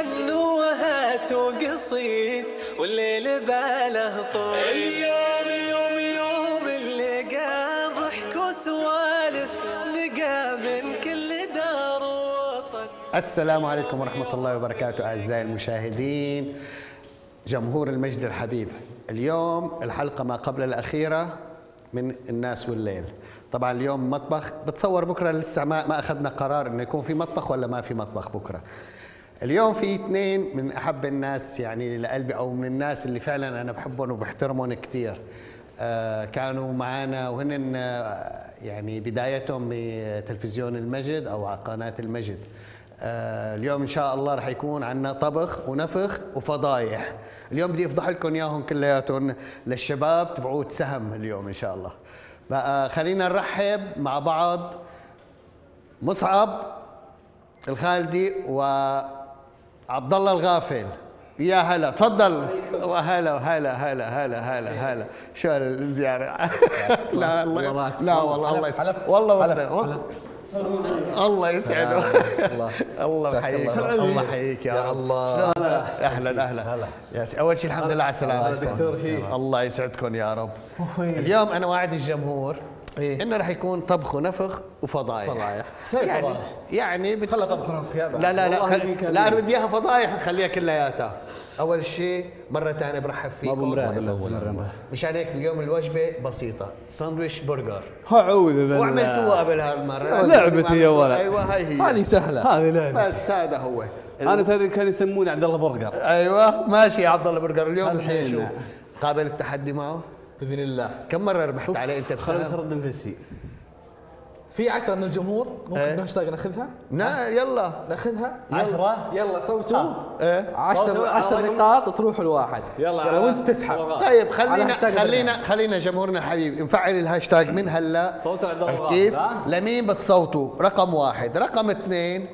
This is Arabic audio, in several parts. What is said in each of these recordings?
غنوا وهاتوا قصيد والليل باله طول اليوم يوم يوم اللي ضحك وسوالف نقى من كل دار وطن. السلام عليكم ورحمة الله وبركاته أعزائي المشاهدين. جمهور المجد الحبيب اليوم الحلقة ما قبل الأخيرة من الناس والليل. طبعا اليوم مطبخ بتصور بكرة لسه ما, ما أخذنا قرار إنه يكون في مطبخ ولا ما في مطبخ بكرة. اليوم في اثنين من أحب الناس يعني لقلبي أو من الناس اللي فعلا أنا بحبهم وبحترمهم كثير آه، كانوا معنا وهن آه، يعني بدايتهم بتلفزيون المجد أو على قناة المجد. آه، اليوم إن شاء الله رح يكون عندنا طبخ ونفخ وفضايح. اليوم بدي أفضح لكم إياهم كلياتهم للشباب تبعوت سهم اليوم إن شاء الله. بقى خلينا نرحب مع بعض مصعب الخالدي وعبد الله الغافل. يا هلا تفضل. وهلا وهلا هلا هلا هلا هلا. شو الزيارة؟ لا الله لا والله الله يسعدك. والله وصل الله يسعده الله يحييك. الله يحييك يا. الله. أهلا أهلا. أول شيء الحمد لله على السلامه دكتور. الله يسعدكم يا رب. اليوم أنا واعد الجمهور. إيه. إنه راح يكون طبخ ونفخ وفضايح. فضايح. يعني فضايح. يعني بت... خلى طبخ ونفخ يا. لا لا لا خل... كان لا أنا. بدي اياها فضايح نخليها كلياتها أول شيء مرة ثانية برحب فيكم. أبو مراد الأول مشان هيك اليوم الوجبة بسيطة. ساندويش برجر. أعوذ بالله. وعملتوها قبل هالمره لعبتي يا ولد. أيوه هاي هي. هذه سهلة. هذه لعبة. بس هذا هو. أنا تدري كانوا يسموني عبد الله برجر. أيوه ماشي يا عبد الله برجر. اليوم الحين. قابل التحدي معه؟ بإذن الله. كم مرة ربحت عليه؟ أنت خلص بسهم رد نفسي في عشرة من الجمهور. إيه. ممكن هاشتاج ناخذها نا يلا. ناخذها. عشرة؟ يلا صوتوا. إيه. عشر صوتوا. عشر على رقم- نقاط تروح الواحد. يلا يلا وانت تسحب. والله. طيب خلينا خلينا خلينا جمهورنا الحبيب نفعل الهاشتاج من هلا. صوت عبد الله كيف؟ لمين بتصوتوا؟ رقم واحد، رقم اثنين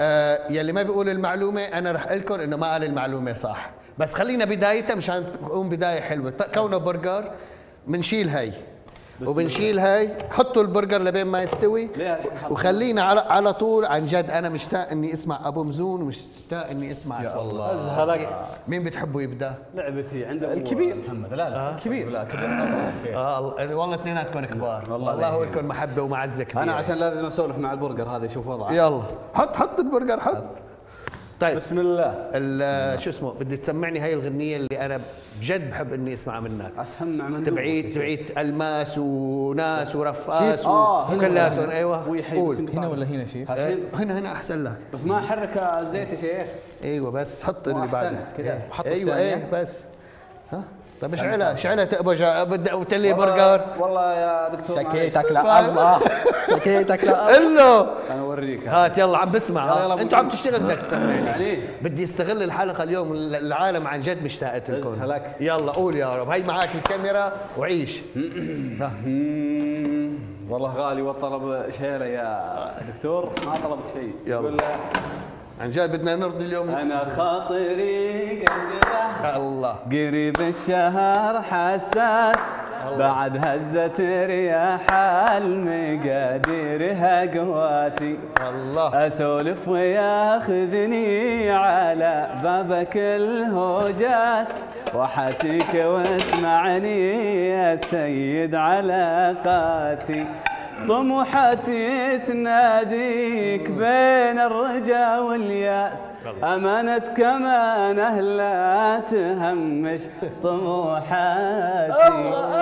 آه يلي ما بيقول المعلومة أنا رح لكم إنه ما قال المعلومة صح، بس خلينا بدايتها مشان تكون بداية حلوة، ط- كونه برجر بنشيل هي وبنشيل هاي. حطوا البرجر لبين ما يستوي. وخلينا على على طول. عن جد أنا مشتاق إني أسمع أبو مزون ومشتاق إني أسمع يا الله. أزهلك. مين بتحبوا يبدأ؟ لعبتي عنده الكبير. محمد. لا لا. الكبير. لا كبير. آه. الله- والله اثنيناتكم كبار. والله والله هو ليه. لكم محبة ومعزة كبيرة. أنا عشان لازم أسولف مع البرجر هذا شوف وضعه. يلا. حط حط البرجر حط. طيب. بسم الله. ال- شو اسمه؟ بدي تسمعني هاي الغنية اللي أنا بجد بحب إني أسمعها منك. اسمع من تبعيت تبعيت ألماس وناس ورفاس. آه،. وكلاتهم أيوه. ويحيي قول. هنا ولا هنا شيء إيه، هنا هنا أحسن لك. بس ما احرك الزيت يا شيخ. أيوه بس حط اللي بعده. كذا. إيه. حط أيوه. إيه بس. ها؟ طيب إيش علا إيش علا تقبج بدي وتلي برجر؟ والله يا دكتور شكيتك لا الله شكيتك لا الله قل له أنا أوريك. هات يلا عم بسمع أنتوا عم تشتغل بدك تسمعني. بدي استغل الحلقة اليوم العالم عن جد مشتاقة لكم. يلا قول يا رب. هي معك الكاميرا وعيش. والله غالي والطلب شيله يا دكتور. ما طلبت شيء. يلا. عن جد بدنا نرضي اليوم. أنا خاطري قلبه الله. قريب الشهر حساس. بعد هزة رياح المقاديرها قواتي الله. أسولف وياخذني على بابك الهجاس وحاتيك واسمعني يا سيد علاقاتي. طموحاتي تناديك بين الرجا والياس. أمانتك أمانة لا تهمش طموحاتي.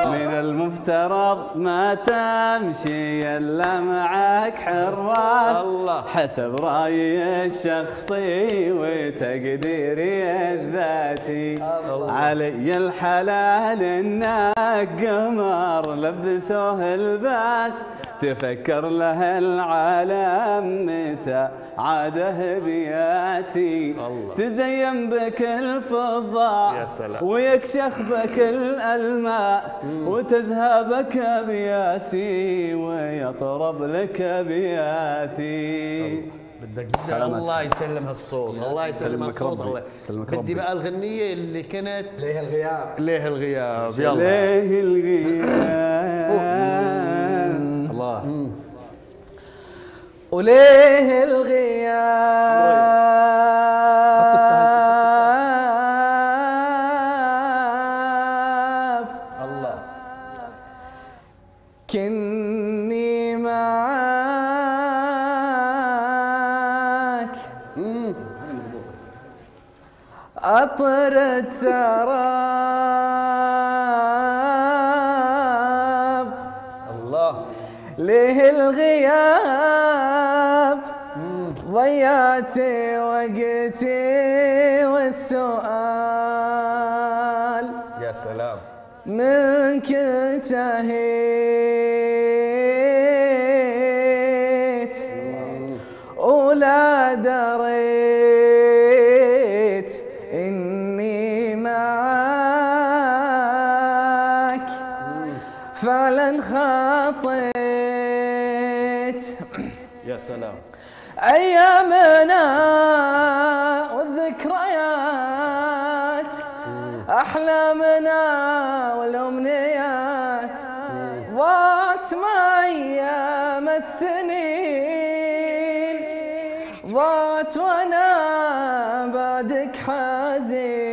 من المفترض ما تمشي إلا معك حراس. الله. حسب رايي الشخصي وتقديري الذاتي. علي الحلال إنك قمر لبسوه الباس. تفكر له العالم متى عاده بياتي الله. تزين بك الفضة يا سلام. ويكشخ بك الألماس وتزهى بك أبياتي ويطرب لك أبياتي بدك سلامات. الله يسلم هالصوت. الله يسلم يسلمك هالصوت. الله. بدي. بقى الغنية اللي كانت ليه الغياب؟ ليه الغياب؟ يلا. ليه الغياب؟ وليه الغياب؟ الله. كني معاك. أطرت سراب ضيعت وقتي والسؤال. يا سلام. منك انتهيت. ولا دريت إني معاك فعلا خاطيت يا سلام. أيامنا والذكريات أحلامنا والأمنيات ضاعت مع أيام السنين ضاعت وأنا بعدك حزين.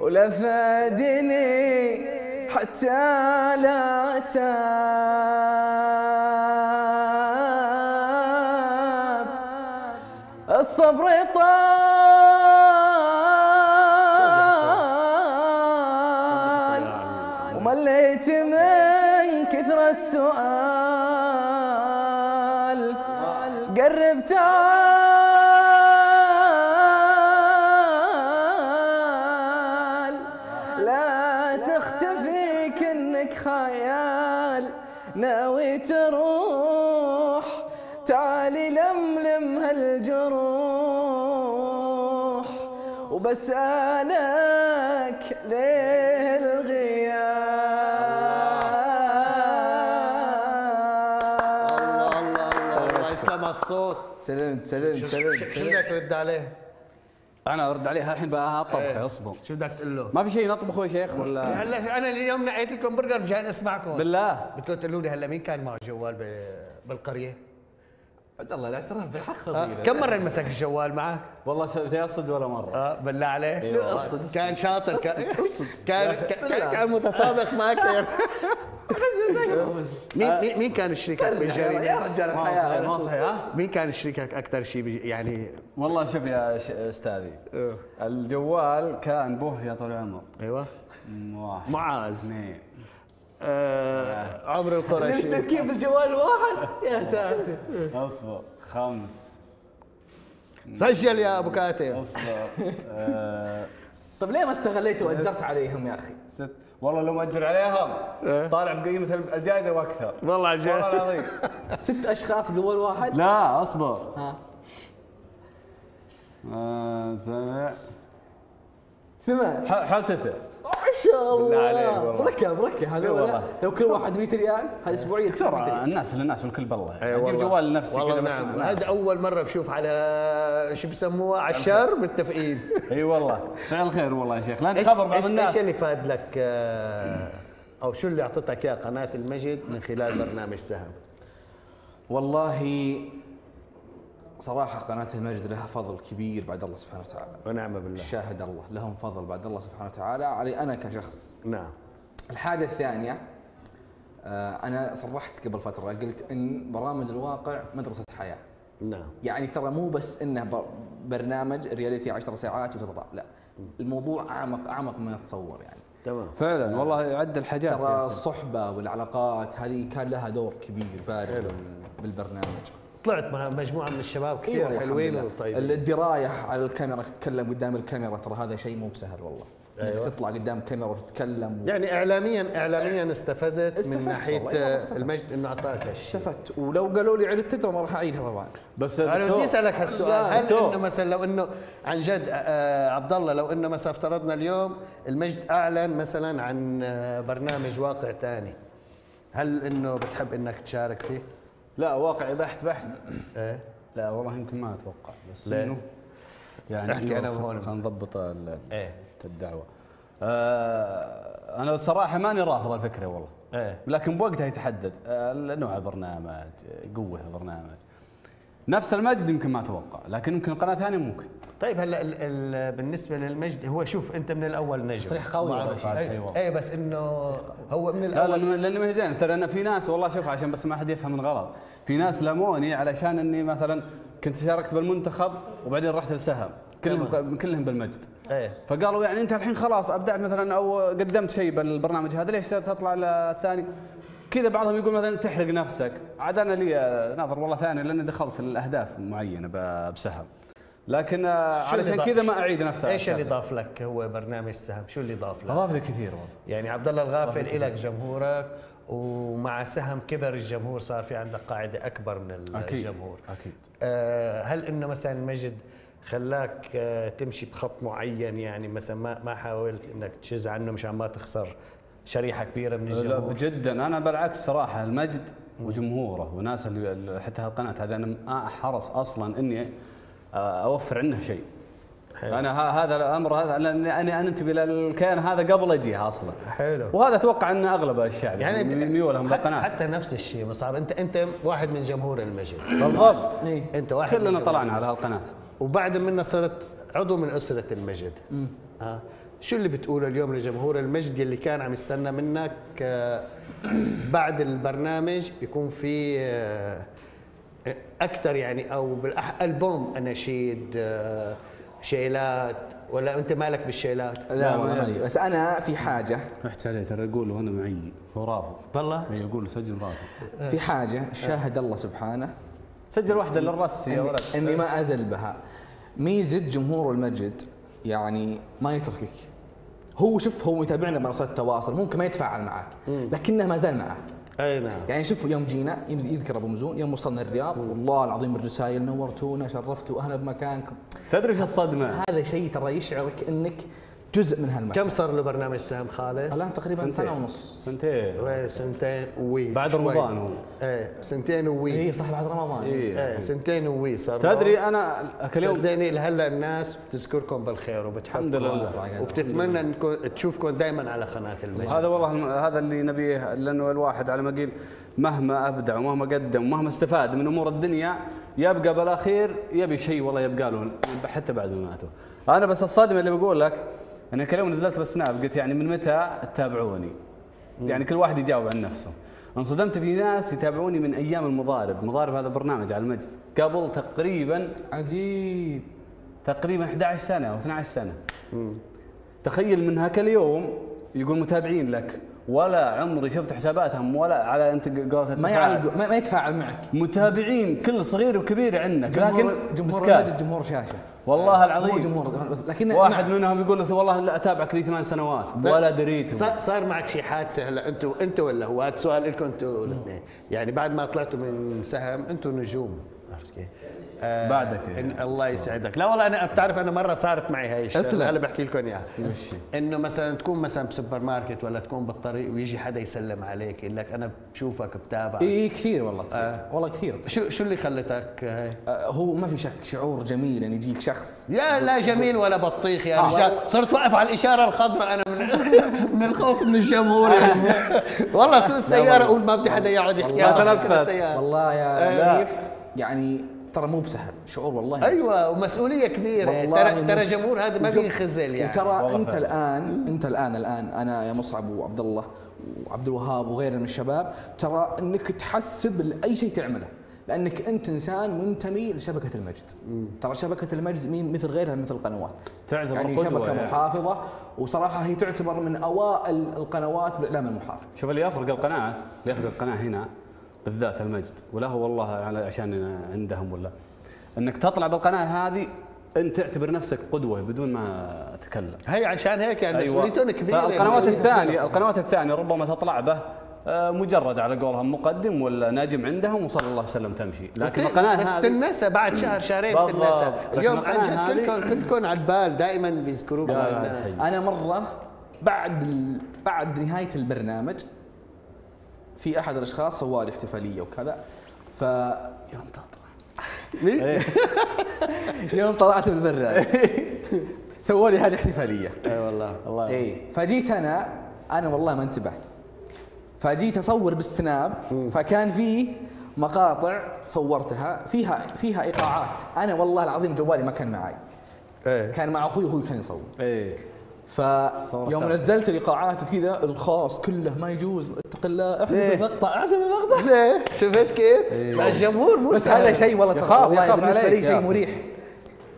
ولا فادني حتى لا تاب لا تختفي كأنك خيال. ناوي تروح تعالي لملم هالجروح. وبسألك ليه الغياب الله الله الله. يسلم الصوت. سلمت سلمت سلمت بدك ترد عليه؟ أنا أرد عليها الحين بقى طبخ أصبر شو بدك تقول له؟ ما في شيء نطبخه يا شيخ ولا هلا أنا اليوم نقيت لكم برجر مشان أسمعكم بالله بدكم تقولوا لي هلا مين كان معه جوال بالقرية؟ عبد الله الاعتراف بالحق آه. فضيله كم مرة مسك الجوال معك؟ والله سبتي اصد ولا مرة آه بالله عليك. كان شاطر كان كان متسابق معك مين مين- مين كان شريكك يا بالجريمه؟ رجال ما صحيح ما الحياة صحيح ها؟ مين كان شريكك أكثر شيء يعني والله شوف يا ش- أستاذي. الجوال كان به يا طول العمر. أيوه. واحد معاذ. اثنين. آه عمرو القرشي مشتركين بالجوال الواحد يا ساتر. أصبر. خمس. سجل يا أبو كاتب. أصبر. آه، طيب ليه ما استغليت وأجرت عليهم يا أخي؟ ست. والله لو مأجر عليهم إيه. طالع بقيمة الجائزة وأكثر. والله عن والله العظيم. ست أشخاص جوال واحد؟ لا أصبر. ها. آه، سبع. ثمان. ح- حال تسع شاء الله. بركة بركة. هذول والله. لو كل واحد 100 ريال دكتور 900 ريال. الناس للناس والكل بالله. أي أجيب. جوال لنفسي والله كذا بس نعم. هذا أول مرة بشوف على شو بسموها على الشر متفقين. إي والله. فعل خير والله يا شيخ. لأن خبر بعض الناس. إيش اللي فاد لك آه، أو شو اللي أعطتك اياه قناة المجد من خلال برنامج سهم؟ والله صراحة قناة المجد لها فضل كبير بعد الله سبحانه وتعالى. ونعم بالله. شاهد الله لهم فضل بعد الله سبحانه وتعالى. علي أنا كشخص. نعم. الحاجة الثانية آه، أنا صرحت قبل فترة قلت إن برامج الواقع مدرسة حياة. نعم. يعني ترى مو بس إنه بر- برنامج رياليتي 10 ساعات وتطلع لا. الموضوع أعمق أعمق ما يتصور يعني. تمام. فعلا والله يعدل حاجات ترى يا أخي. الصحبة والعلاقات هذه كان لها دور كبير بارز بالبرنامج. طلعت مع مجموعة من الشباب كثير الحمد حلوين. وطيبين الدراية على الكاميرا تتكلم قدام الكاميرا ترى هذا شيء مو بسهل والله إنك أيوة. تطلع قدام الكاميرا وتتكلم و... يعني اعلاميا اعلاميا استفدت, استفدت من ناحيه آه،. المجد إنه أعطاك هالشيء استفدت ولو قالوا لي عيد التتر ما راح أعيدها طبعا بس أنا بدي أسألك هالسؤال هل. إنه مثلا لو إنه عن جد آه، عبد الله لو إنه مثلا افترضنا اليوم المجد أعلن مثلا عن آه، برنامج واقع ثاني هل إنه بتحب إنك تشارك فيه؟ لا واقعي بحت بحت. إيه؟ لا والله يمكن ما أتوقع بس؟ إنه يعني أحكي أنا وهون. خلينا نضبط إيه. الدعوة. آه أنا الصراحه ماني رافض الفكرة والله. إيه. لكن بوقتها يتحدد. آه، نوع البرنامج قوة البرنامج. نفس المجد يمكن ما أتوقع لكن يمكن قناة ثانية ممكن. طيب هلا ال- ال- بالنسبة للمجد هو شوف انت من الأول نجم. تصريح قوي. اي أيوة. اي بس إنه هو من لا الأول. لأن لأن ما هي زين. ترى أنا في ناس والله شوف عشان بس ما حد يفهم من غلط. في ناس لاموني علشان إني مثلا كنت شاركت بالمنتخب وبعدين رحت السهم كلهم كلهم بالمجد. إيه. فقالوا يعني أنت الحين خلاص ابدعت مثلا أو قدمت شيء بالبرنامج هذا ليش تطلع للثاني؟ كذا بعضهم يقول مثلا تحرق نفسك. عاد أنا لي ناظر والله ثاني لأني دخلت الاهداف معينة بسهم. لكن علشان كذا ما أعيد نفس إيش اللي. ضاف لك؟ هو برنامج سهم. شو اللي ضاف لك؟ أضاف لي كثير والله. يعني عبد الله الغافل لك جمهورك ومع سهم كبر الجمهور صار في عندك قاعدة أكبر من أكيد الجمهور. أكيد. آه، هل إنه مثلا المجد خلاك آه، تمشي بخط معين؟ يعني مثلا ما ما حاولت إنك تشز عنه مشان ما تخسر شريحة كبيرة من الجمهور. جدا. أنا بالعكس صراحة المجد وجمهوره وناس اللي حتى هالقناة هذه أنا ما أحرص أصلا إني آه، أوفر عنه شيء. حلو. أنا هذا الأمر هذا لاني أنا أنتبه للكيان هذا قبل اجيها أصلا. حلو. وهذا أتوقع أن أغلب الشعب يعني ميولهم حتى, للقناه حتى نفس الشيء مصعب أنت أنت واحد من جمهور المجد. بالضبط. إيه. أنت واحد كلنا طلعنا. على هالقناة. وبعد منا صرت عضو من أسرة المجد. ها شو اللي بتقوله اليوم لجمهور المجد اللي كان عم يستنى منك؟ آه، بعد البرنامج يكون في آه، أكثر يعني أو بالأح ألبوم أناشيد آه، شيلات ولا أنت مالك بالشيلات؟ لا والله مالي. بس أنا في حاجة. رحت عليه ترى يقول وأنا معي. هو رافض. والله اي يقول سجل رافض. في حاجة شاهد الله سبحانه. سجل واحدة للرس يا إني, ولد. إني ما أزل بها. ميزة جمهور المجد يعني ما يتركك. هو شوف هو يتابعنا بمنصات التواصل ممكن ما يتفاعل معك لكنه ما زال معك. أي نعم. يعني شوف يوم جينا يذكر أبو مزون يوم وصلنا الرياض والله العظيم الرسائل نورتونا شرفتوا أهلا بمكانكم. تدري إيش الصدمة؟ هذا شيء ترى يشعرك إنك جزء من هالمكان كم صار له برنامج سهم خالص؟ الآن تقريبا سنتين. سنة ونص سنتين وين سنتين وي بعد شوي. رمضان هو إيه سنتين وي اي صح بعد رمضان إيه سنتين وي صار. تدري أنا كل يوم صدقني لهلا الناس بتذكركم بالخير وبتحبكم الحمد لله. وبتتمنى انكم تشوفكم دائما على قناة المجد هذا والله الم- هذا اللي نبيه لأنه الواحد على ما قيل مهما أبدع ومهما قدم ومهما استفاد من أمور الدنيا يبقى بالأخير يبي شيء والله يبقى له حتى بعد ما ماتوا. أنا بس الصدمه اللي بقول لك أنا كل يوم نزلت بالسناب قلت يعني من متى تتابعوني؟ يعني كل واحد يجاوب عن نفسه. انصدمت في ناس يتابعوني من أيام المضارب، مضارب هذا برنامج على المجد. قبل تقريبا عجيب. تقريبا 11 سنة أو 12 سنة. تخيل من هاك اليوم يقول متابعين لك. ولا عمري شفت حساباتهم ولا على أنت قولت ما يعلق ما, ما يتفاعل معك. متابعين كل صغير وكبير عندك جمهور لكن جمهور مسكات. جمهور شاشة. والله العظيم. جمهور بس لكن واحد منهم يقول لي والله لا أتابعك لي ثمان سنوات ولا دريت. صار- معك شي حادثة هلا؟ أنتوا أنتوا ولا هو؟ هذا سؤال لكم أنتوا الاثنين يعني بعد ما طلعتوا من سهم أنتوا نجوم عرفت كيف؟ آه بعدك إن الله يسعدك. لا والله أنا بتعرف أنا مرة صارت معي هاي الشغلة. هلا بحكي لكم إياها. إنه مثلا تكون مثلا بسوبر ماركت ولا تكون بالطريق ويجي حدا يسلم عليك يقول لك أنا بشوفك بتابع اي كثير والله تصير. آه. والله كثير تصير. شو شو اللي خلتك هاي؟ آه، هو ما في شك شعور جميل إن يجيك شخص. يا لا جميل ولا بطيخ يا آه. رجال صرت واقف على الإشارة الخضراء أنا من من الخوف من الجمهور. والله سوق السياره أقول ما بدي حدا يقعد يحكي والله. والله يا لا. شريف يعني ترى مو بسهل. شعور والله أيوه ومسؤولية كبيرة. ترى ترى جمهور هذا ما بينخزل يعني. وترى أنت فعلا. الان أنت الان الآن أنا يا مصعب وعبد الله وعبد الوهاب وغيرنا من الشباب ترى إنك تحسب لأي شيء تعمله. لأنك أنت إنسان منتمي لشبكة المجد. ترى شبكة المجد مين مثل غيرها مثل القنوات. تعتبر يعني شبكة يعني. محافظة وصراحة هي تعتبر من أوائل القنوات بالاعلام المحافظ. شوف اللي يفرق القناة اللي يفرق القناة هنا بالذات المجد. ولا هو والله على عشان عندهم ولا. إنك تطلع بالقناة هذه أنت تعتبر نفسك قدوة بدون ما تتكلم هي عشان هيك يعني أيوة. مسؤوليتهم كبيرة مسؤولية الثانية. القنوات الثانية ربما تطلع به آه، مجرد على قولهم مقدم ولا ناجم عندهم وصلى الله وسلم تمشي. لكن القناة بس هذه تنسى بعد شهر شهرين. تنسى. اليوم عن جد كلكم كلكم على البال دائما بيذكروك. أنا مرة بعد ال... بعد نهاية البرنامج في أحد الأشخاص سوى لي احتفالية وكذا ف يوم تطلع. مين؟ يوم طلعت من البرنامج سووا لي هذه احتفالية. اي والله. الله. اي فجيت أنا أنا والله ما انتبهت. فجيت أصور بالسناب فكان فيه مقاطع صورتها فيها فيها إيقاعات. أنا والله العظيم جوالي ما كان معي. إيه. كان مع أخوي واخوي كان يصور. إيه. فيوم صورتها. نزلت الإيقاعات وكذا الخاص كله ما يجوز. اتق الله احذف المقطع احذف المقطع ليه؟ شفت كيف؟ الجمهور مو بس. هذا شيء والله ترى يخاف- بالنسبة لي شيء. مريح.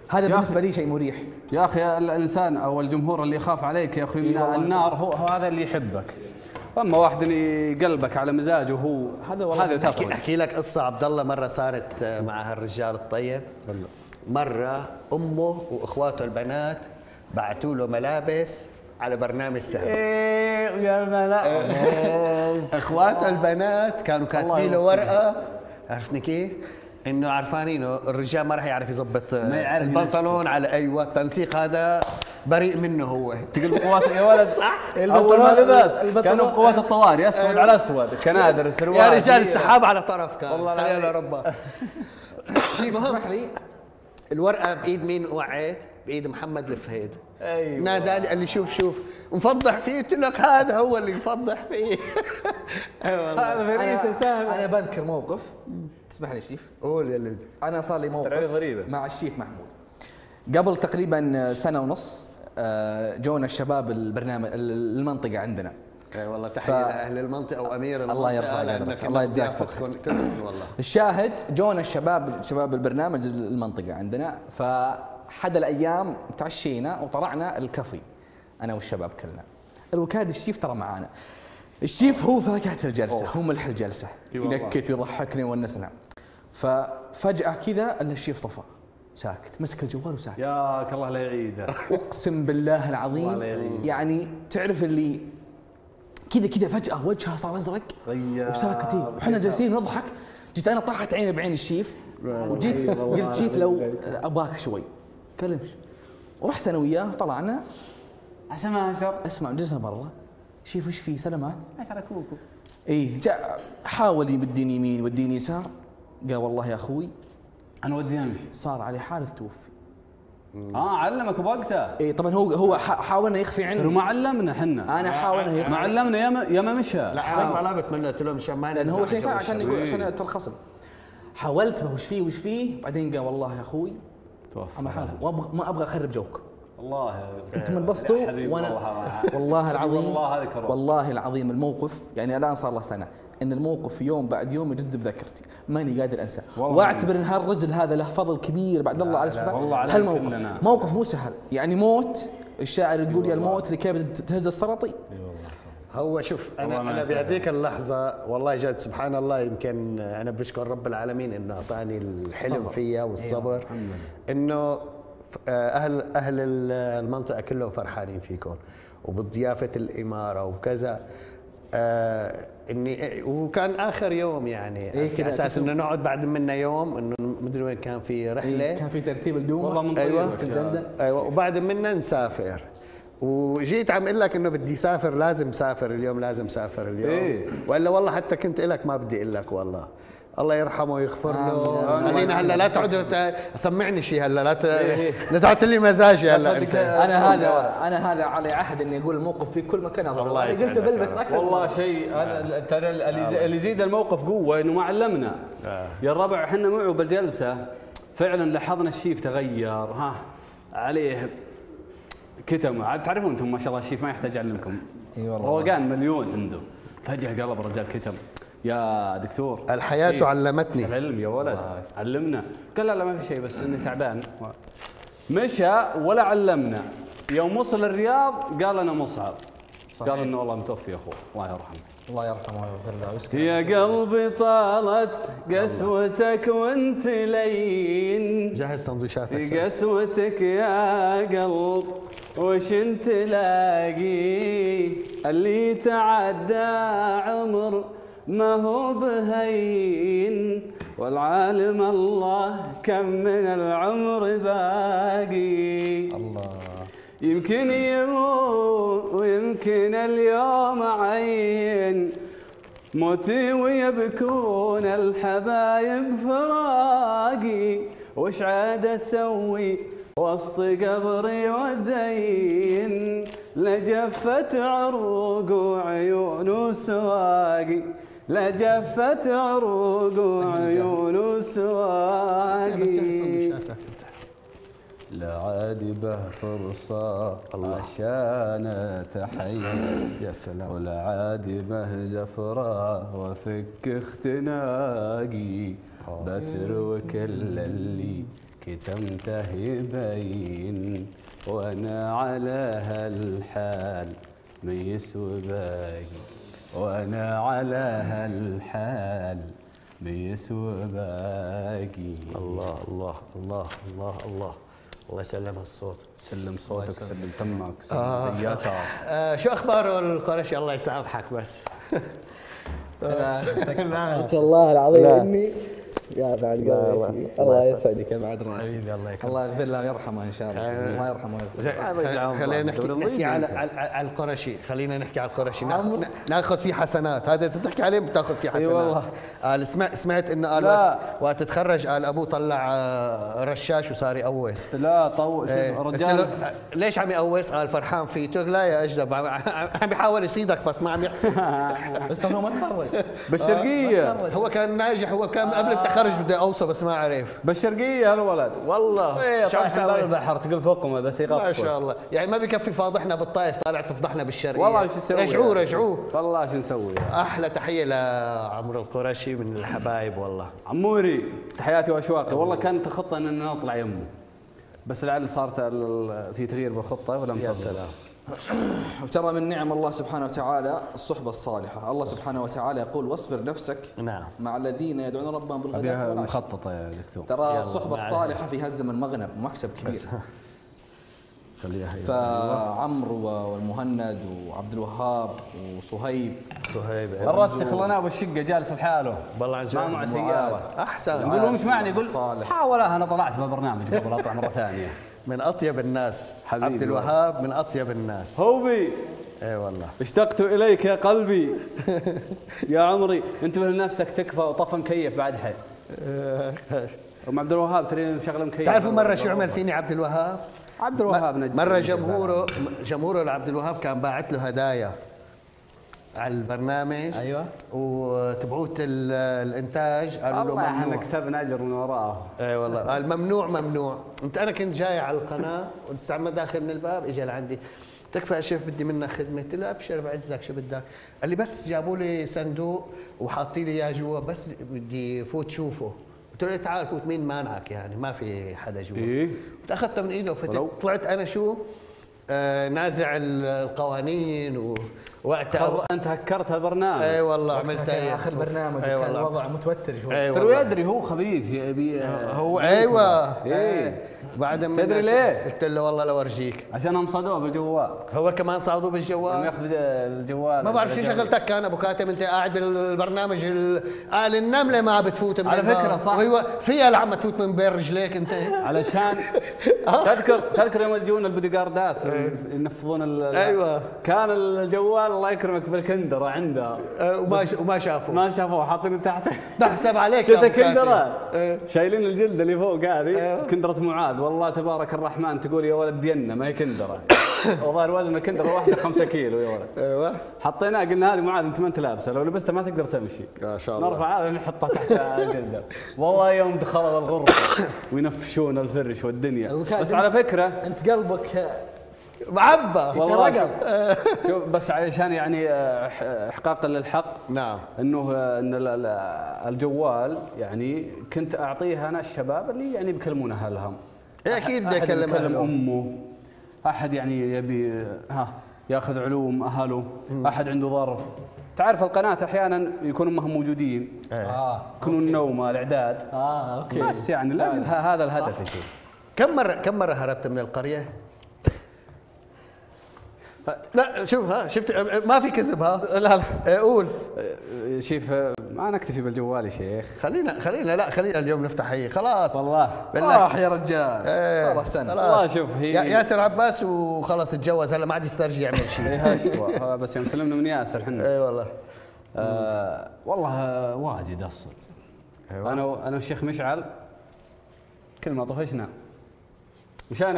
هذا بالنسبة لي شيء مريح. يا أخي الإنسان أو الجمهور اللي يخاف عليك يا أخي من. النار هو, هو هذا اللي يحبك. أما واحد اللي يقلبك على مزاجه هو هذا والله هذا تفرق. أحكي لك قصة عبد الله مرة صارت مع هالرجال الطيب. مرة أمه وأخواته البنات بعثوا له ملابس على برنامج سهل إيه يا ملأ اخواته البنات كانوا كاتبين له. ورقة عرفتني كيف؟ إنه عرفانينه الرجال ما راح يعرف يظبط ما يعرف البنطلون على أيوه التنسيق هذا بريء منه هو تقول بقوات يا ولد صح أول ما البنطلون- لبس البنطلون- كانوا بقوات الطوارئ أسود. على أسود كنادر سروال يا رجال. السحاب على طرف كان والله خلينا. ربا اسمح لي الورقة بإيد مين وعيت؟ بايد محمد الفهيد. أيوه. نادى لي قال لي شوف شوف. مفضح فيه. قلت لك هذا هو اللي مفضح فيه. أي والله. هذا فريسه أنا سهله أنا بذكر موقف. تسمح لي شيف؟ قول يا لد أنا صار لي موقف غريبة. مع الشيف محمود. قبل تقريبا سنة ونص آه، جونا الشباب البرنامج المنطقة عندنا. أي والله تحية ف- لأهل المنطقة وأمير المنطقة. الله يرفع قدرك، الله يجزاك والله. الشاهد جونا الشباب شباب البرنامج المنطقة عندنا. فحد الأيام تعشينا وطلعنا الكافي أنا والشباب كلنا. الوكاد الشيف ترى معانا. الشيف هو فاكهة الجلسة هو ملح والله. ينكت ويضحكني ويونسنا ففجأة كذا إلا الشيف طفى ساكت مسك الجوال وساكت. ياك الله لا يعيده. أقسم بالله العظيم الله. يعني تعرف اللي كذا كذا فجأة وجهه صار أزرق. وساكت إيه. وحنا جالسين نضحك. جيت أنا طاحت عيني بعين الشيف وجيت قلت شيف لو ابغاك شوي. كلمش ورحت أنا وياه طلعنا عشان ما اشر اسمع جلسنا برا. شيف وش في سلامات. عشان اكوكو إيه جاء حاول يمديني يمين يوديني يسار. قال والله يا أخوي. أنا ودي امشي صار علي حادث توفي. آه علمك بوقتها إيه طبعا هو هو حاول انه يخفي عني ما علمنا إحنا. أنا حاول انه ما يخفي علمنا يا ما يا ما مشى. لا أنا طلبت منه قلت له مشان ما لأن هو شيء عشان. يقول عشان ترى خصم حاولت وش فيه وش فيه؟ بعدين قال والله يا أخوي. توفى. وابغى ما أبغى أخرب جوك. والله أنتم انبسطوا وأنا والله. العظيم والله. والله العظيم الموقف يعني الآن صار له سنة إن الموقف يوم بعد يوم يجد بذاكرتي ماني قادر انساه واعتبر إن هالرجل هذا له فضل كبير بعد الله على سبحانه. هالموقف. موقف مو سهل. يعني موت الشاعر يقول يا الموت لكيف تهز السرطي هو شوف أنا أنا. بهذيك اللحظة والله جد سبحان الله يمكن أنا بشكر رب العالمين إنه أعطاني الحلم الصبر. فيا والصبر. إنه آه، أهل أهل ال- المنطقة كلهم فرحانين فيكم وبضيافة الإمارة وكذا. آه إني وكان آخر يوم يعني إيه على أساس إنه نقعد بعد منا يوم إنه مدري وين كان في رحلة. إيه، كان في ترتيب الدوم. والله من أيوة. الجنده أيوه وبعد منا نسافر. وجيت عم أقول لك انه بدي سافر لازم سافر اليوم لازم سافر اليوم. إيه. والا والله حتى كنت لك ما بدي أقول لك والله. الله يرحمه ويغفر. له. خلينا هلا لا تقعدوا ت- سمعني شيء هلا لا ت- نزعت لي مزاجي هلا أنت. أنا هذا أنا هذا على عهد إني أقول الموقف في كل مكان. أضربه. والله قلت رب. أكثر. والله شيء هذا ترى اللي يز- اللي يزيد الموقف قوة إنه ما علمنا. يا الربع إحنا معه بالجلسة. فعلا لاحظنا الشيف تغير. ها عليه كتم عاد تعرفون أنتم ما شاء الله الشيف ما يحتاج أعلمكم. إي والله. روقان مليون عنده. فجأة قلب الرجال كتم. يا دكتور. الحياة شيف، علمتني. العلم يا ولد. علمنا. قال لا لا ما في شيء بس إني تعبان. مشى ولا علمنا. يوم وصل الرياض قال أنا مصعب. قال إنه والله متوفي يا أخوه. الله يرحمه. الله يرحمه ويغفر له ويسكن يا قلبي طالت قسوتك وانت لين. جهز سندويشاتك في قسوتك يا قلب وش انت لاقي؟ اللي تعدى عمر ما هو بهين. والعالم الله كم من العمر باقي. الله. يمكن يموت ويمكن اليوم عين موتي ويبكون الحبايب فراقي. وش عاد أسوي وسط قبري وزين؟ لجفت عروق وعيون وسواقي. لجفت عروق وعيون سواقي لا عاد به فرصة عشان أتحير يا سلام. ولا عاد به زفرة وفك اختناقي. بتروك اللي كتمته يبين وأنا على هالحال ما يسوى باقي وأنا على هالحال ما يسوى باقي الله الله الله الله الله. الله يسلم الصوت. سلم صوتك سلم تمك سلم ذياتك آه شو أخبار القرشي الله يسامحك بس. اسال الله العظيم. إني يا بعد الله يسعدك. يا بعد راسي حبيبي الله يكرمك. الله يغفر له ويرحمه إن شاء الله. الله يرحمه ويغفر خلينا. نحكي, نحكي على, أنت. على, على القرشي. خلينا نحكي على القرشي. ناخذ, فيه حسنات. هذا إذا بتحكي عليه بتاخذ فيه حسنات. والله. قال سمعت سمعت انه قال لا. وقت, تخرج قال أبوه طلع آه، رشاش وصار يقوس. لا طو إيه، رجال ليش عم يقوس؟ قال فرحان فيه. قلت لا يا أجدب عم عم بيحاول يصيدك بس ما عم يحسن بس هو ما تخرج. بالشرقية. هو كان ناجح هو كان قبل التخرج بده يقوصه بس ما عرف بالشرقيه هالولد والله إيه طايح؟ البحر تقول فوقهم بس يغطس. ما شاء الله. يعني ما بكفي فاضحنا بالطائف طالع تفضحنا بالشرقية. والله شو نسوي رجعوه رجعوه والله شو نسوي أحلى تحية لعمرو القرشي من الحبايب والله. عموري تحياتي وأشواقي. والله كانت الخطه إننا نطلع يمه. بس لعل صارت في تغيير بالخطة ولم يا. سلام. وترى من نعم الله سبحانه وتعالى الصحبة الصالحة. الله سبحانه وتعالى يقول واصبر نفسك نعم. مع الذين يدعون ربهم بالغداة مخططة يا دكتور. ترى الصحبة الصالحة في هالزمن مغنم ومكسب كبير. فعمرو والمهند وعبد الوهاب وصهيب. صهيب الرسخ خلناه بالشقه جالس لحاله. والله عن جد ما معه سيارة. أحسن. يقول مش معني يقول. حاولها أنا طلعت بالبرنامج قبل أطلع مرة ثانية. من أطيب الناس. حبيبي عبد الوهاب من أطيب الناس. هوبي. اي والله. اشتقت إليك يا قلبي. يا عمري انتبه لنفسك تكفى وطفى مكيف بعد حي أم عبد الوهاب ترى مشغله مكيف؟ تعرفوا مرة شو عمل فيني عبد الوهاب؟ عبد الوهاب مرة جمهوره جمهوره لعبد الوهاب كان باعت له هدايا. على البرنامج. أيوه. وتبعوت ال- الإنتاج قالوا له والله إحنا ممنوع. كسبنا اجر من وراه اي والله. قال ممنوع ممنوع. أنت أنا كنت جاي على القناة ولسه عم داخل من الباب اجى لعندي. تكفى يا شيف بدي منك خدمة. قلت له أبشر بعزك شو بدك. قال لي بس جابوا لي صندوق وحاطين لي إياه جوا بس بدي فوت شوفه. قلت له تعال فوت مين مانعك يعني؟ ما في حدا جوا. إيه. أخذته من إيده وفتت؟ طلعت أنا شو؟ آه نازع ال- القوانين ووقتها خر... أنت هكرت البرنامج أي والله عملت كان آخر برنامج أي وكان والله. الوضع متوتر شوي. أي ترى والله. يدري هو خبيث يبي هو أيوه. إيه. بعد ما تدري ليه؟ قلت له والله لو أرجيك. عشانهم صادوه بالجوال. هو كمان لما بالجوال. ياخذ الجوال. ما بعرف شو شغلتك كان أبو كاتم أنت قاعد بالبرنامج ال- قال النملة ما بتفوت من على. فكرة صح. وهو فيها لعم تفوت من بين رجليك أنت. علشان تذكر تذكر يوم يجون البودي جاردات ينفضون ال- أيوة. كان الجوال الله يكرمك بالكندرة عنده. آه، وما وما شافوا ما شافوه حاطينه تحت تحسب عليك شفت أبو كاتم. كندرة؟ إيه. شايلين الجلد اللي فوق هذه. أيوة. كندرة معاذ. والله تبارك الرحمن تقول يا ولد دينا ما هي كندرة. والله وزن الكندرة واحدة 5 كيلو يا ولد. أيوه. حطيناه قلنا هذه معاذ أنت ما أنت لابسة. لو لبستها ما تقدر تمشي. ما شاء الله. نرفع هذا نحطها تحت الجلدة. والله يوم دخلوا الغرفة وينفشون الفرش والدنيا. بس على فكرة أنت قلبك معبى والله رقم. شوف- بس علشان يعني آه، احقاقا للحق نعم. إنه آه، إن ال- ال- الجوال يعني كنت اعطيها أنا الشباب اللي يعني بيكلمون أهلهم. إيه، أكلم يكلم أهله. أمه. أحد يعني يبي آه، ها يأخذ علوم أهله. أحد عنده ظرف. تعرف القناة أحيانا يكون امهم موجودين. آه يكونوا النوم الإعداد. آه أوكي. بس يعني لاجل ه- هذا الهدف يا شيخ كم مرة كم مرة هربت من القرية؟ لا شوف ها شفت ما في كذب ها؟ لا لا. إيه، قول. آه، شيف آه، ما نكتفي بالجوال يا شيخ. خلينا خلينا لا خلينا اليوم نفتح هي خلاص. والله. بالله. راح يا رجال. إيه، صار خلاص. والله شوف هي- يا- ياسر عباس وخلص اتجوز هلا ما عاد يسترجي يعمل شيء إيه. آه، بس يوم سلمنا من ياسر إحنا اي والله. آه والله واجد الصدق. أيوة. أنا أنا والشيخ مشعل كل ما طفشنا. مشان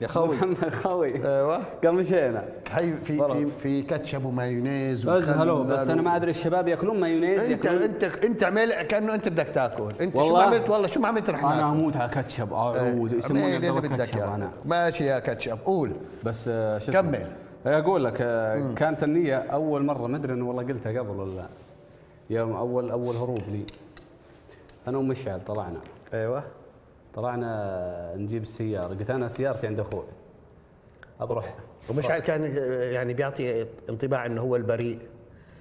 يا خوي. محمد خوي. أيوه. قال مشينا هي في. في في كاتشب ومايونيز بس هلو بس أنا ما أدري الشباب يأكلون مايونيز انت ياكلون انت أنت عمل كأنه أنت بدك تأكل. أنت شو. ما عملت؟ والله شو ما عملت رح أنا. أموت على كاتشب. اعود يسموني عبد اللي الله بدك كاتشب أنا. ماشي يا كاتشب قول. بس آه، شو؟ كمل. إيه، أقول لك آه، كانت النية أول مرة ما أدري إنه والله قلتها قبل ولا لا. يوم اول أول هروب لي. أنا ومشعل طلعنا. أيوه. طلعنا نجيب السيارة. قلت أنا سيارتي عند أخوي. بروح ومشعل كان يعني بيعطي انطباع إنه هو البريء.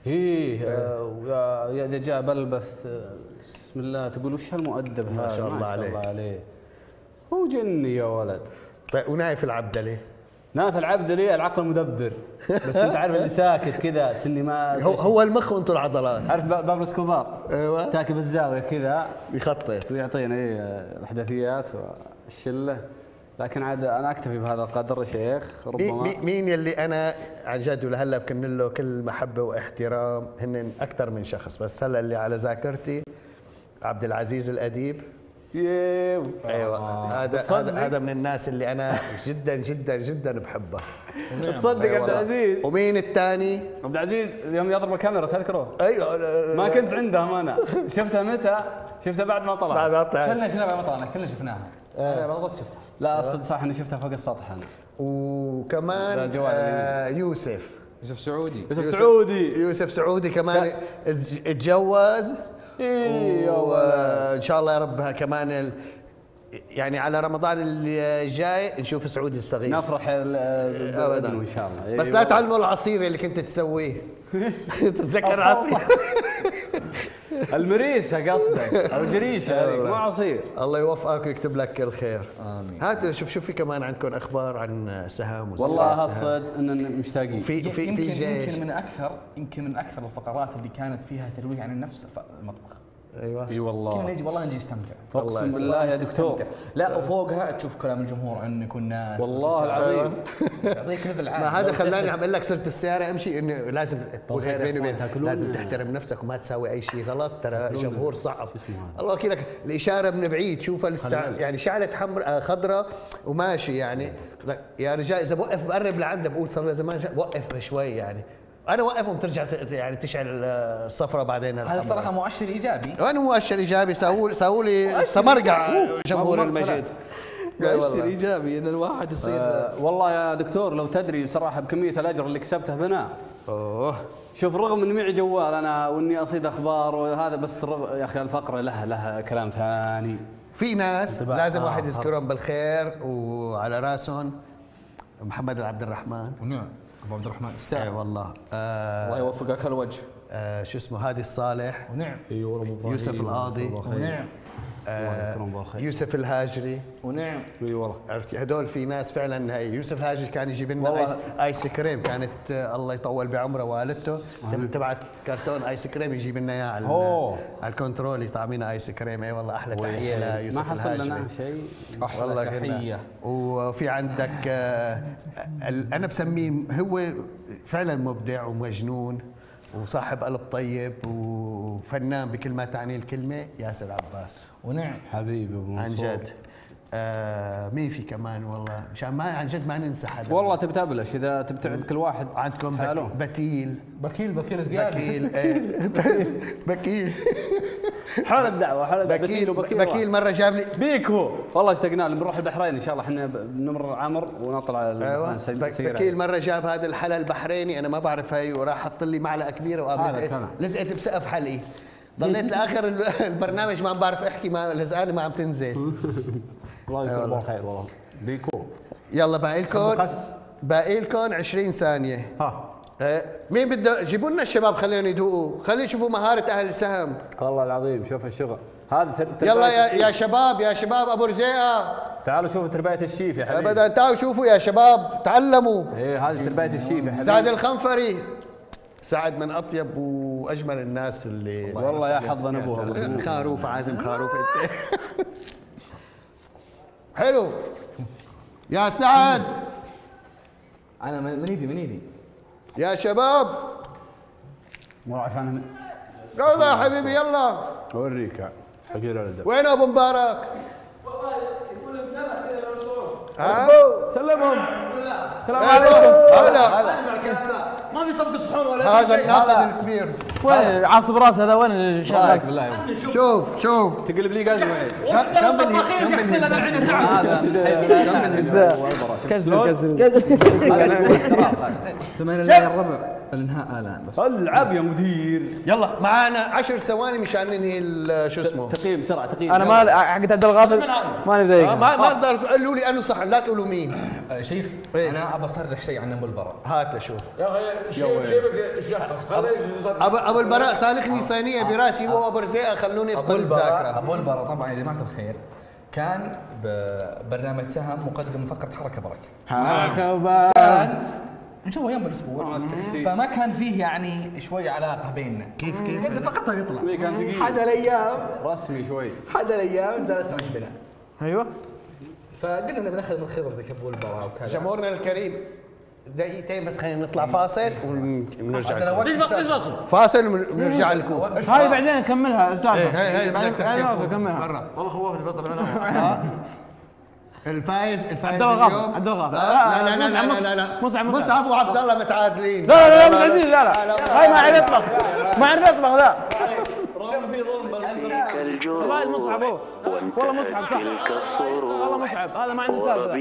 إيه آه، ويا- يا جاء بلبث آه، بسم الله. تقول وش هالمؤدب هذا؟ ما شاء. الله عليه. هو جني يا ولد. طيب ونايف العبدلي ناف العبد لي العقل مدبر. بس أنت عارف اللي ساكت كذا تسني ما هو هو المخ وأنتم العضلات. عارف با- بابلو اسكوبار أيوه. تاكل بالزاويه كذا. يخطط. ويعطينا إيه الأحداثيات والشلة. لكن عاد أنا أكتفي بهذا القدر يا شيخ ربما مي- مين يلي أنا عن جد ولهلا بكن له كل محبة واحترام هن أكثر من شخص. بس هلا اللي على ذاكرتي عبد العزيز الأديب. أيوه. هذا بتصدق؟ هذا هذا من الناس اللي أنا جدا جدا جدا بحبها تصدق أيوة عبد والله. العزيز؟ ومين الثاني؟ عبد العزيز يوم يضرب الكاميرا تذكره؟ أيوه. ما كنت عندهم أنا شفتها متى؟ شفتها بعد ما طلع. بعد اطلع كلنا شفناها بعد ما طلعنا كلنا شفناها أنا بالضبط شفتها لا أصلا صح إني شفتها فوق السطح أنا. وكمان آه يوسف. يوسف سعودي. يوسف سعودي. يوسف سعودي كمان. اتج- اتجوز. ولد. وان شاء الله يا رب كمان ال... يعني على رمضان اللي جاي نشوف سعودي الصغير. نفرح. بابنه إن شاء الله. بس إيه لا والله. تعلموا العصير اللي كنت تسويه. تتذكر العصير؟ المريسة قصدك. أو جريشة هذيك. مو عصير. الله يوفقك ويكتب لك كل خير. آمين. هات شوف شوف في كمان عندكم أخبار عن سهام وسهام والله. هالصدق إننا مشتاقين. في في يمكن في يمكن من أكثر يمكن من أكثر الفقرات اللي كانت فيها ترويح عن النفس المطبخ. أيوه. إي كنا والله نجي والله نجي نستمتع. أقسم. بالله يا دكتور. لا وفوقها تشوف كلام الجمهور عنك والناس. والله العظيم. يعطيك level عالي ما هذا خلاني أقول لك صرت بالسيارة. أمشي إنه لازم بيني وبين؟ لازم تحترم نفسك وما تساوي أي شيء غلط. ترى جمهور صعب؟ الله وكيلك الإشارة من بعيد. شوفها لسه. يعني شعلت حمراء خضراء وماشي يعني. يا رجال إذا بوقف بقرب لعنده بقول صار زمان وقف شوي يعني. أنا وقفهم ترجع ت- يعني تشعل الصفرة بعدين هذا صراحة مؤشر إيجابي. وأنا مؤشر إيجابي. سووا سووا لي سمرقع جمهور المجيد. مؤشر إيجابي إن الواحد يصير. آه والله يا دكتور لو تدري صراحة بكمية الأجر اللي كسبته بنا أوه. شوف رغم إني معي جوال أنا وإني أصيد أخبار وهذا بس رغ... يا أخي الفقرة لها لها كلام ثاني. في ناس. لازم آه، واحد آه. يذكرهم بالخير وعلى رأسهم. محمد عبد الرحمن. ونعم. أبو عبد الرحمن. اي يستاهل والله. آه الله يوفقك الوجه آه شو اسمه هادي الصالح. ونعم. يوسف القاضي. ونعم. يوسف الهاجري. ونعم. اي والله عرفت؟ هدول في ناس فعلا هي يوسف الهاجري كان يجيب لنا والله. ايس, آيس كريم. كانت آه الله يطول بعمره والدته. تبعت كرتون آيس كريم يجيب لنا إياه على, الكنترول يطعمينا آيس كريم. اي والله أحلى تحية ليوسف ما حصل لنا شيء. أحلى والله تحية. وفي عندك آه، أنا بسميه هو فعلا مبدع ومجنون. وصاحب قلب طيب وفنان بكل ما تعني الكلمة ياسر عباس. ونعم. حبيبي أبو عن. جد. آه مين في كمان والله؟ مشان ما عن جد ما ننسى حدا. والله تبي تبلش إذا تبتعد كل واحد. عندكم حلو. بك بتيل بكيل. بكيل زيادة. بكيل إيه. بكيل. حول الدعوة حول الدعوة. بكيل وبكيل بكيل مرة جاب لي بيكو والله اشتقنا له. بنروح البحرين إن شاء الله. إحنا بنمر عمر ونطلع نسير بكيل مرة جاب هذا الحلا البحريني. أنا ما بعرف هاي وراح حط لي معلقة كبيرة وقام لزقت بسقف حلقي. ضليت لآخر ال- البرنامج ما عم بعرف أحكي ما لزقانة ما عم تنزل. الله يكون والله. بالخير والله. بيكو يلا باقي لكم. باقي لكم 20 ثانية. ها. مين بده؟ جيبوا لنا الشباب خليهم يدوقوا. خلي يشوفوا مهارة أهل السهم. والله العظيم شوف الشغل. هذا يلا يا. يا شباب يا شباب أبو رزيقة. تعالوا شوفوا ترباية الشيف يا حبيبي. ابدا تعالوا شوفوا يا شباب. تعلموا. إيه هذه ترباية الشيف يا حبيبي. سعد الخنفري. سعد من أطيب وأجمل الناس اللي والله يا حظ ابوها. خروف عازم خروف انت حلو. يا سعد. أنا من من ايدي من ايدي يا شباب. مو عشان يلا يا حبيبي يلا. أوريك حقير الادب وين أبو مبارك؟ ها؟ سلمهم. السلام هلا عليكم هلا. ما في صفق الصحون ولا هذا الناقد الكبير. وين عاصب راس هذا وين رأيك بالله شوف شوف تقلب لي قاز معي ش- شم بالهي- شم بالهي- هذا كسر كسر ثمان الليل الربع. الانهاء آلان بس. العب يا مدير. يلا معانا عشر ثواني مشان ننهي ال- شو اسمه؟ تقييم بسرعة تقييم. أنا ما حقت عبد الغافل ماني آه، ضايق ما ما أقدر تقولوا لي أنه صح لا تقولوا مين. شيف أنا أبى أصرح شيء عن أبو البراء. هات لشوف يا أخي شيء شخص. ابو البراء سالخني صينيه براسي وهو برزيقه خلوني أبو افقد البراء الذاكره أبو البراء طبعا يا جماعة الخير كان ببرنامج سهم مقدم فقره حركة بركة. كان نشوفه أيام بالاسبوع فما كان فيه يعني شوي علاقة بيننا. كيف كيف؟ قد فقرتها يطلع كان ثقيل. حد الأيام. رسمي شوي. حد الأيام جلس عندنا أيوه. فقلنا نبي ناخذ من خبرتك أبو البراء وكذا. جمهورنا الكريم. دقيقتين بس خلينا نطلع فاصل ونرجع لكم. ليش فاصل ونرجع لكم. هاي بعدين نكملها إيه السالفه هاي هاي هاي تحكي. نكملها. برا والله خوفني الفترة أنا الفايز الفايز عبد الله اليوم عبد الله غافل. لا لا لا لا، لا لا لا مصعب، مصعب. مصعب وعبد الله متعادلين لا لا لا مش عايزين لا لا هاي ما عرف يطبخ ما عرف يطبخ لا والله مصعب هو والله مصعب صح تلك الصروح والله مصعب هذا ما عنده سالفه